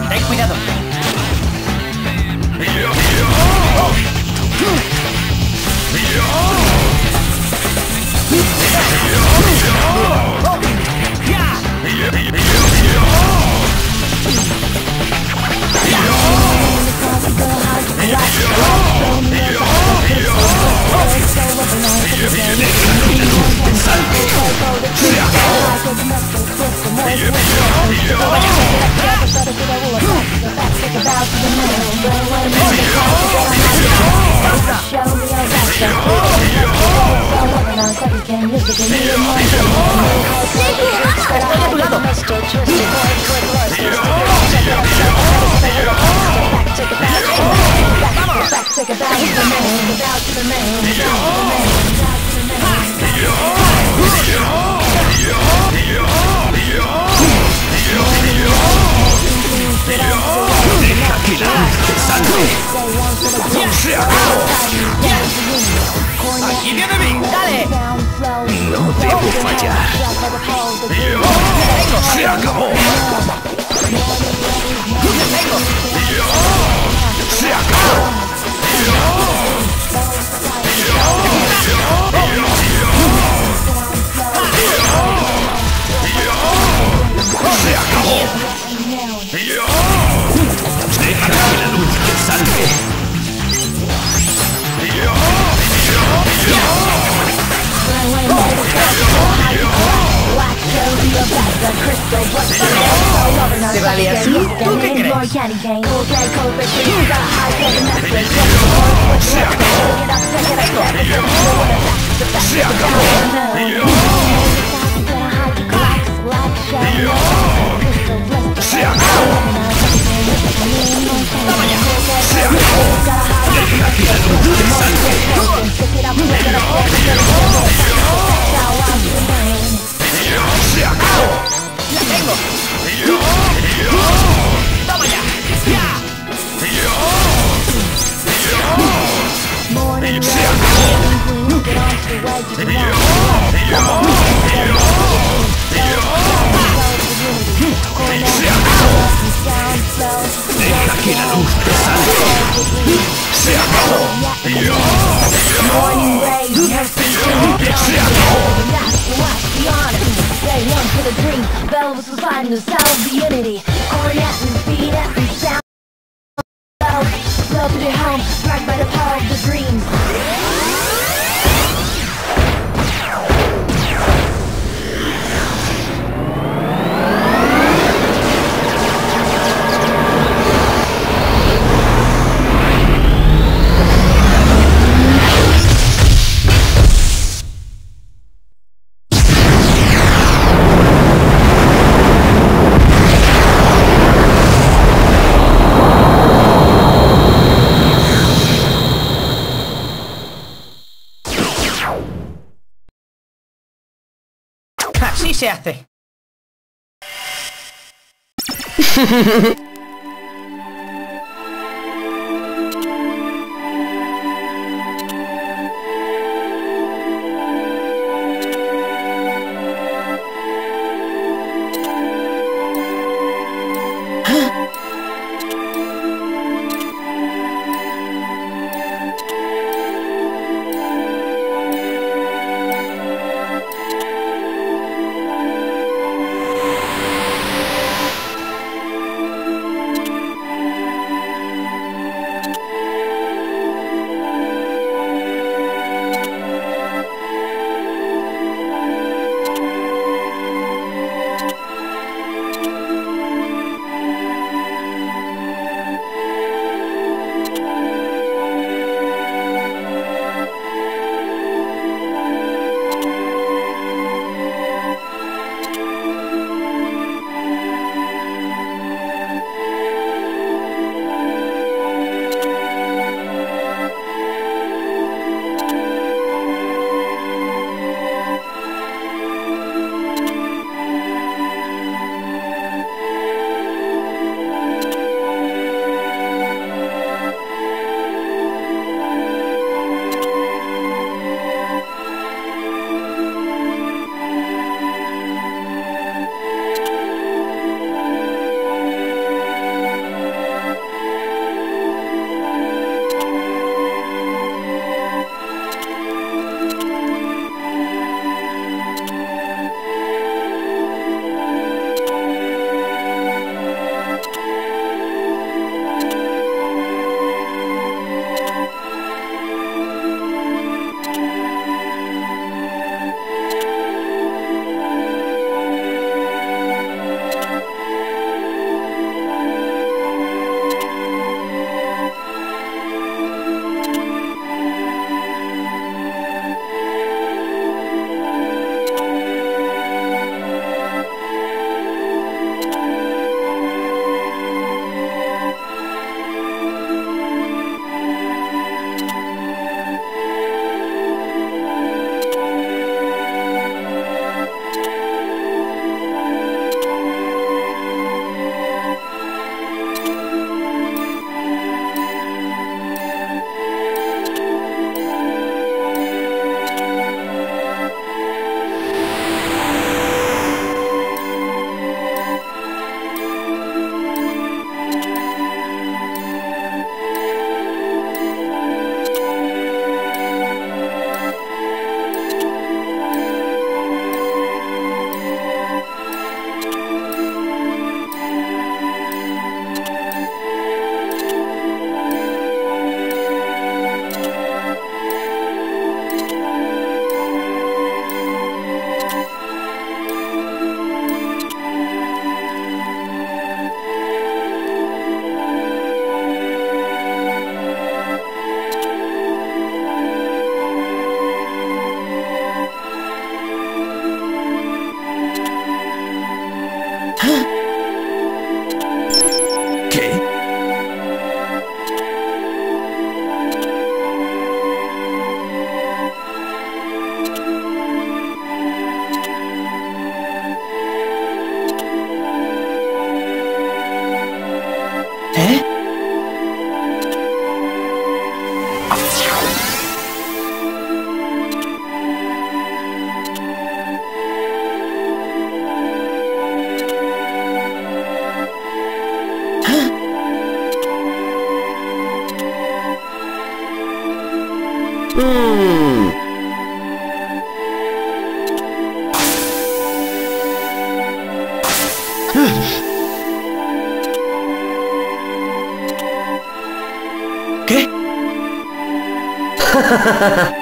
Ten cuidado. Estoy yeah! Deja que la luz te salve. Se acabó. ¡Aquí viene Vic! ¡Dale! No debo fallar. Se acabó. Se acabó. candy cane. Cold play, cold play, please. Got high tech and that's great. Check it out, check it out, check it out. Check it out, check it out. Check it out. Check it out. Cornet and beat and sound. To home, dragged by the power of the dreams. Se hace. え？っ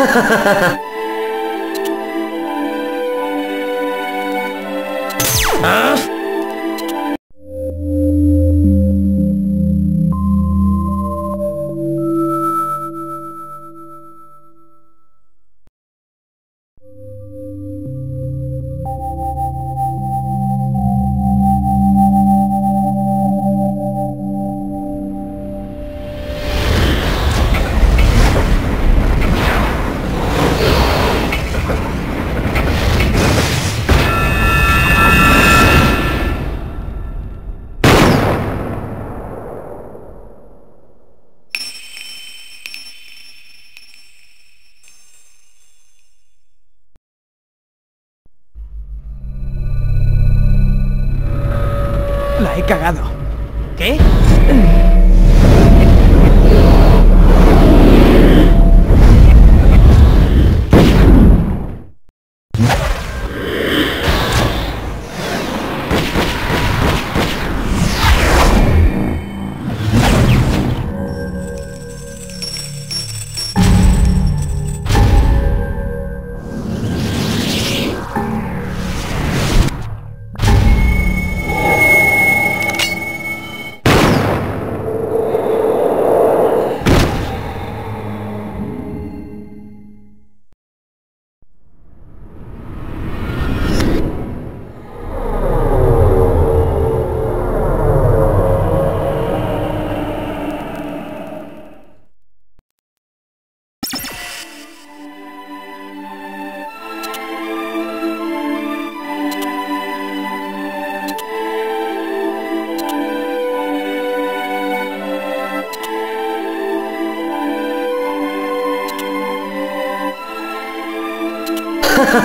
huh?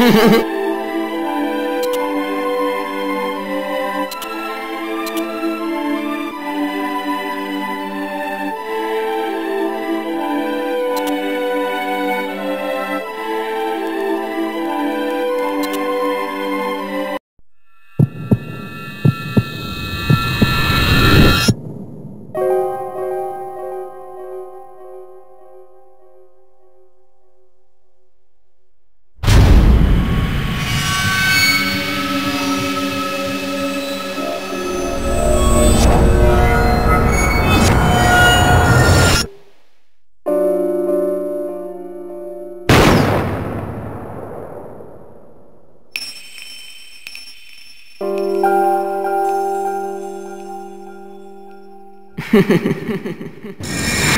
Hehehehe Ha ha ha ha ha.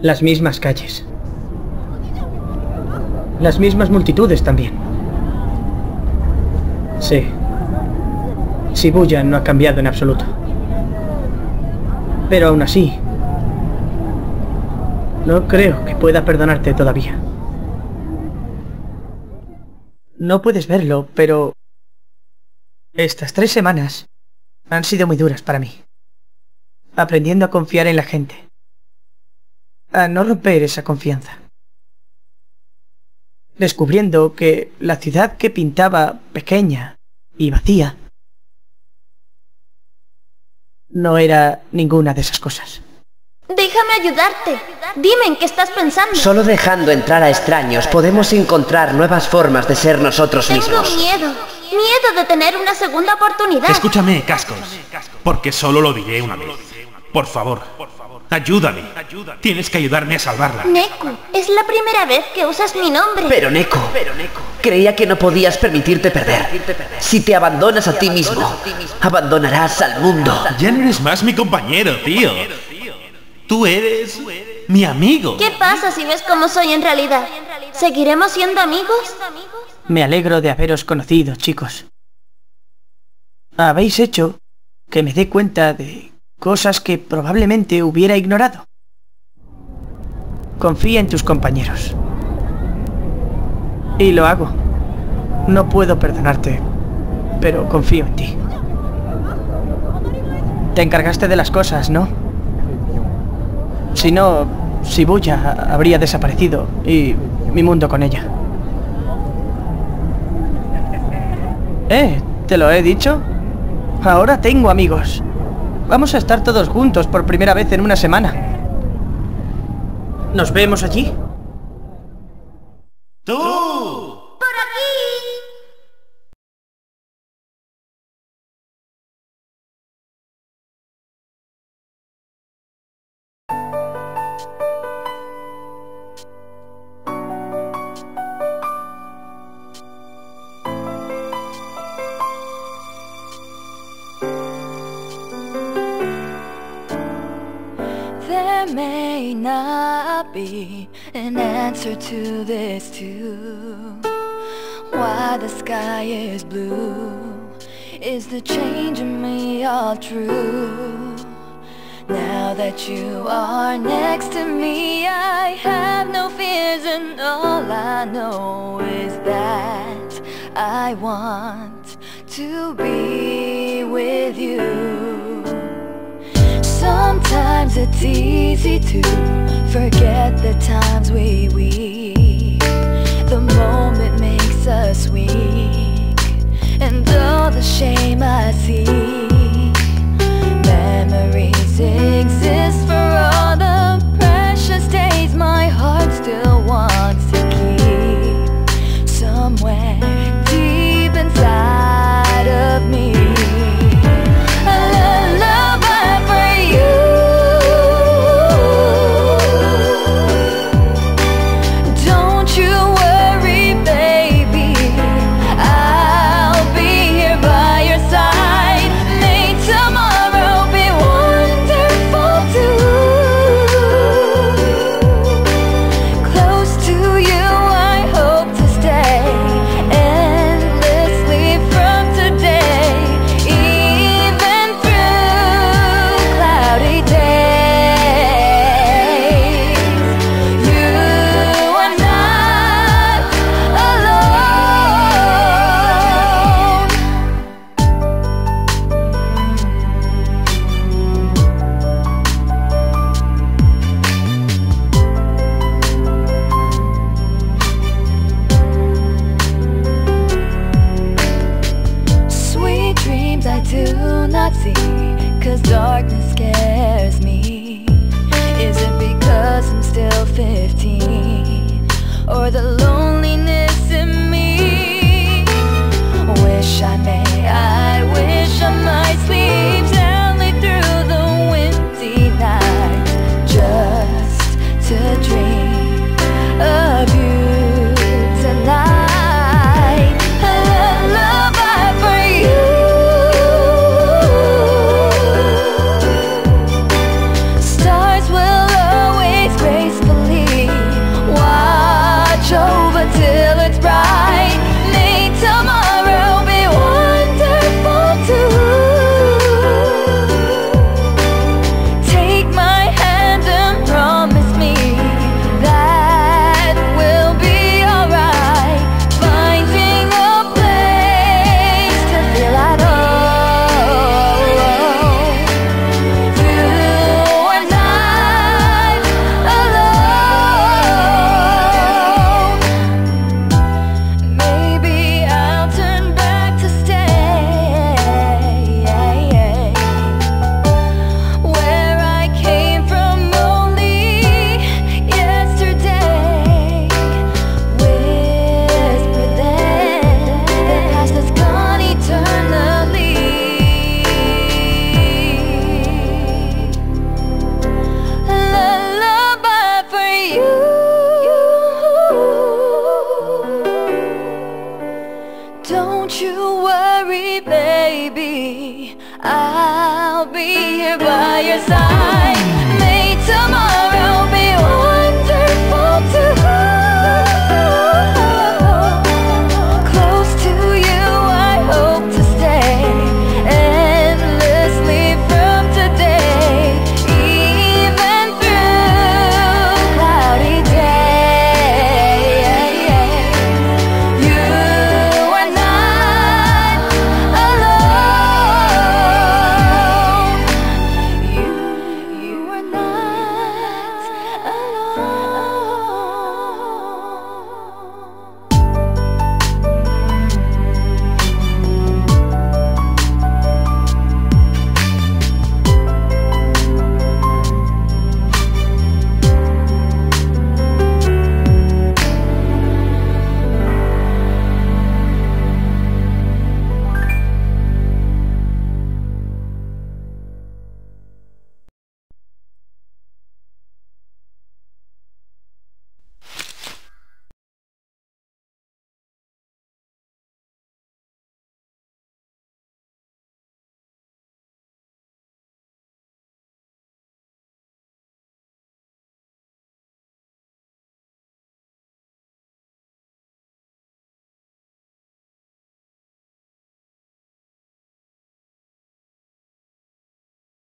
Las mismas calles. Las mismas multitudes también. Sí. Shibuya no ha cambiado en absoluto. Pero aún así, no creo que pueda perdonarte todavía. No puedes verlo, pero estas tres semanas han sido muy duras para mí. Aprendiendo a confiar en la gente. A no romper esa confianza. Descubriendo que la ciudad que pintaba pequeña y vacía no era ninguna de esas cosas. Déjame ayudarte. Dime en qué estás pensando. Solo dejando entrar a extraños podemos encontrar nuevas formas de ser nosotros Tengo mismos. miedo. Miedo de tener una segunda oportunidad. Escúchame, Cascos, porque solo lo diré una vez. Por favor, ayúdame. Tienes que ayudarme a salvarla. Neku, es la primera vez que usas mi nombre. Pero Neko, creía que no podías permitirte perder. Si te abandonas a ti mismo, abandonarás al mundo. Ya no eres más mi compañero, tío. Tú eres mi amigo. ¿Qué pasa si ves cómo soy en realidad? ¿Seguiremos siendo amigos? Me alegro de haberos conocido, chicos. Habéis hecho que me dé cuenta de cosas que probablemente hubiera ignorado. Confía en tus compañeros. Y lo hago. No puedo perdonarte, pero confío en ti. Te encargaste de las cosas, ¿no? Si no, Shibuya habría desaparecido y mi mundo con ella. Eh, ¿te lo he dicho? Ahora tengo amigos. Vamos a estar todos juntos por primera vez en una semana. ¿Nos vemos allí? ¡Tú! Be an answer to this too. Why the sky is blue? Is the change in me all true? Now that you are next to me, I have no fears and all I know is that I want to be with you. Sometimes it's easy to forget the times we weep. The moment makes us weak And all the shame I see Memories exist